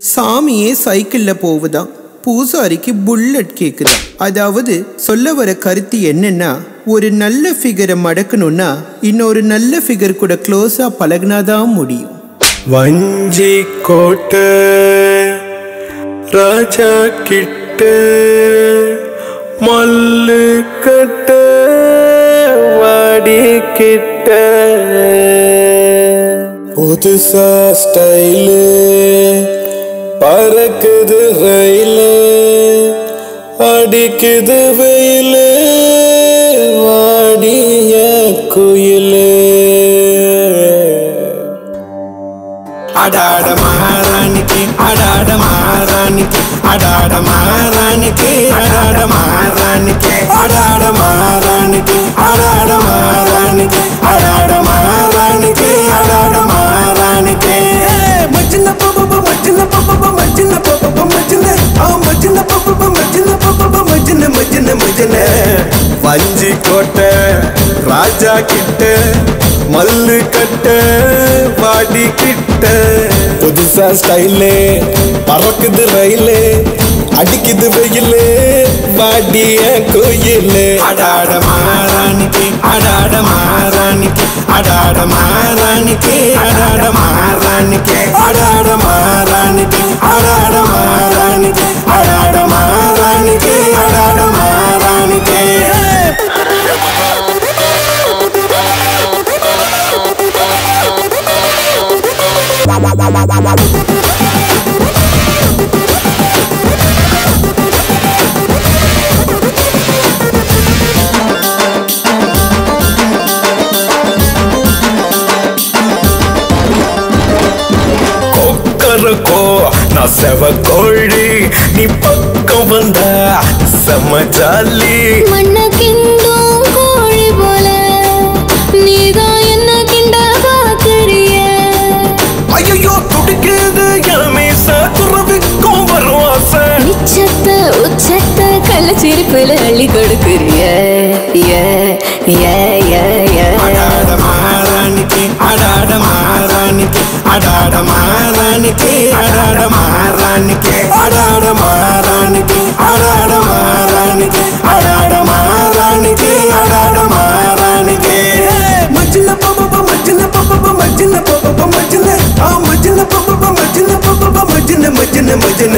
சாமியே சைக்கிள்ல போகுதாம் பூசாரிக்கு புல்லட் கேக்குதா? அதாவது சொல்ல வர கருத்து என்னன்னா ஒரு நல்ல ஃபிகரை மடக்கணும்னா இன்னொரு நல்ல ஃபிகர் கூட க்ளோஸா பழகினாதான் முடியும். வஞ்சி கோட்டை ராஜா கிட்ட மல்லு கட்ட வாடி கிட்ட. புதுசா ஸ்டைலு பறக்குது ரயிலு அடிக்குது வெயிலு வாடிய குயிலு. அடாட மகாராணிக்கு அடாட மகாராணிக்கு அடாட மகாராணிக்கு அடாட மகாராணிக்கு அடாட மகாராணிக்கு அடா ராஜா கிட்ட மல்லு கட்ட வாடி கிட்ட. புதுசா ஸ்டைலே பறக்குது ரயிலே அடிக்குது வெயிலே வாடிய கோயிலே. அடாட மாறானிக்கு அடாட மாறானிக்கு அடாட மாறானிக்கு அடாட மாறானிக்கு அடாட மாறானிக்கு அடாட மா செவ கோழி நீ பக்கம் வந்தா செம்ம ஜாலி. மண்ண கிண்டும் கோழி போல நீதான் என்ன கிண்ட பாக்குறிய ஐயோ துடிக்குது எமீச துறவிக்கும் வரும் ஆசை. நிச்சத்த உச்சத்த கள்ளச்சிரிப்புல அள்ளி கொடுக்குறிய. ஏ ஏ ஏ ஏ அடாட மகாராணிக்கு அடாட மகாராணிக்கு அடாட மகாராணிக்கு మారానికి ఆడాడ మారానికి ఆడాడ మారానికి ఆడాడ మారానికి ఆడాడ మారానికి ఆడాడ మారానికి మజ్జిల పప్ప మజ్జిల పప్ప మజ్జిల పప్ప మజ్జిల ఆ మజ్జిల పప్ప మజ్జిల పప్ప మజ్జిన మజ్జిన మజ్జిన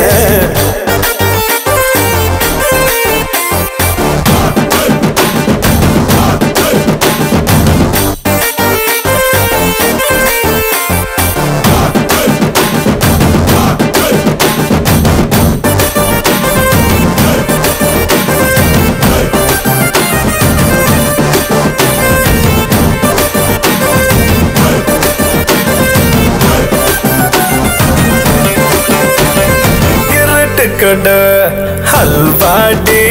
கடை ஹல்வாடி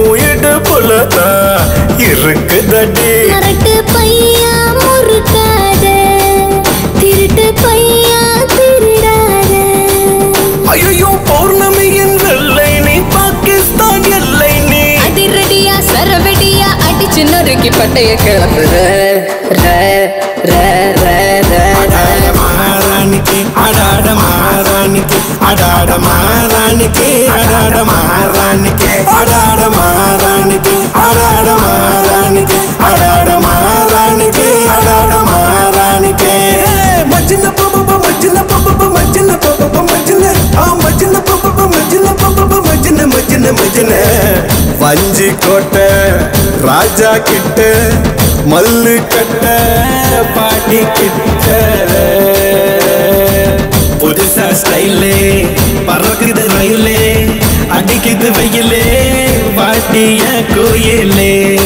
உயிடு புலதான் இருக்குதடி மரட்டு பையா முறுக்காத திருட்டு பையா திருடாத. ஐயோ பௌர்ணமியின் வெள்ளை நீ பாகிஸ்தான் எல்லை நீ. அதிரடியா சரவெடியா அடிச்சு நொறுக்கி பட்டைய கிளப்புற ஆடாட மாறாணிக்கு ஆடாட மாறாணிக்கு ஆடாட மாறாணிக்கு ஆடாட மாறாணிக்கு ஆடாட மாறாணிக்கு மச்சில பப்ப மச்சில பப்ப மச்சில பப்ப மச்சில ஆ மச்சில பப்ப மச்சில பப்ப மச்சில மச்சில மச்சில வஞ்சி கோட்டை ராஜா கிட்ட மல்லு கட்ட பாட்டி கிட்ட. புதுசா ஸ்டைலே को ये ले।